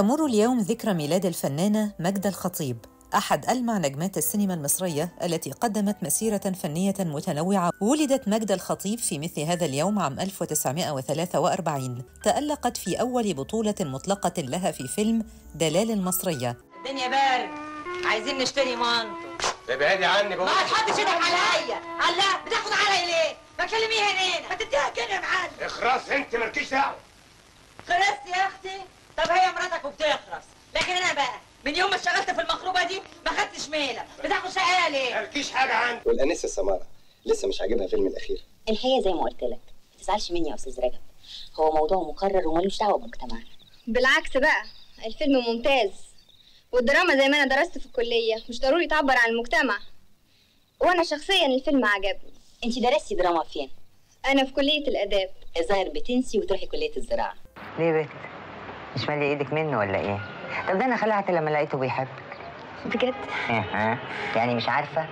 تمر اليوم ذكرى ميلاد الفنانة مجدة الخطيب أحد ألمع نجمات السينما المصرية التي قدمت مسيرة فنية متنوعة ولدت مجدة الخطيب في مثل هذا اليوم عام 1943 تألقت في أول بطولة مطلقة لها في فيلم دلال المصرية. الدنيا بارد. عايزين نشتري مانتو. ابعدي عني بقول ما تحطش إيدك عليا. الله بتاخد عليا ليه؟ ما تكلميها هنا. ما تديها كده يا معلم اخرس انت مالكيش دعوة. خرست يا أختي؟ طب هي مراتك وبتخرس لكن أنا بقى من يوم ما اشتغلت في المخروبة دي ما خدتش ميلة. بتاخد شقايه ليه؟ مالكيش حاجة عندي. والأنسة سمارة لسه مش عاجبها الفيلم الأخير. الحقيقة زي ما قلت لك ما تزعلش مني يا أستاذ رجب. هو موضوع مكرر وملوش دعوة بمجتمعنا. بالعكس بقى الفيلم ممتاز. والدراما زي ما أنا درست في الكلية مش ضروري تعبر عن المجتمع. وأنا شخصيا الفيلم عجبني. أنت درستي دراما فين؟ أنا في كلية الآداب. الظاهر بتنسي وتروحي كلية الزراعة. ليه بنت؟ مش مالي إيدك منه ولا إيه؟ طب ده أنا خلعت لما لقيته بيحبك. بجد؟ يعني مش عارفة.